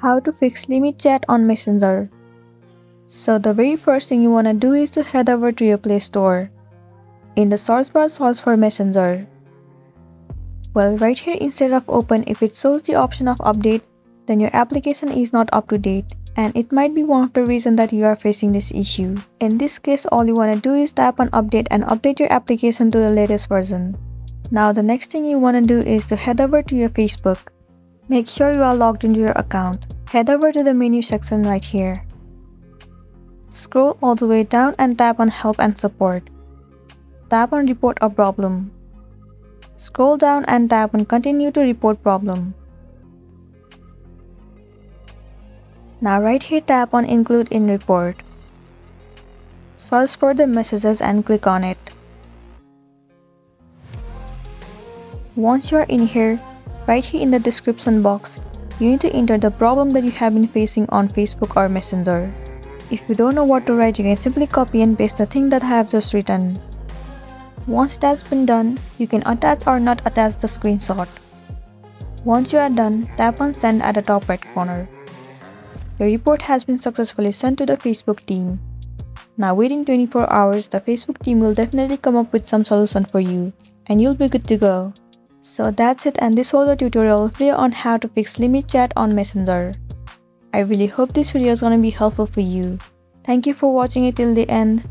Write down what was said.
How to fix limit chat on Messenger. So the very first thing you want to do is to head over to your Play Store. In the source bar search for Messenger. Well, right here instead of open, if it shows the option of update, then your application is not up to date and it might be one of the reasons that you are facing this issue. In this case, all you want to do is tap on update and update your application to the latest version. Now the next thing you want to do is to head over to your Facebook. Make sure you are logged into your account. Head over to the menu section right here. Scroll all the way down and tap on help and support. Tap on report a problem. Scroll down and tap on continue to report problem. Now right here tap on include in report. Search for the messages and click on it. Once you are in here, right here in the description box, you need to enter the problem that you have been facing on Facebook or Messenger. If you don't know what to write, you can simply copy and paste the thing that I have just written. Once that's been done, you can attach or not attach the screenshot. Once you are done, tap on send at the top right corner. The report has been successfully sent to the Facebook team. Now within 24 hours, the Facebook team will definitely come up with some solution for you and you'll be good to go. So that's it and this was a tutorial video on how to fix limit chat on Messenger. I really hope this video is gonna be helpful for you. Thank you for watching it till the end.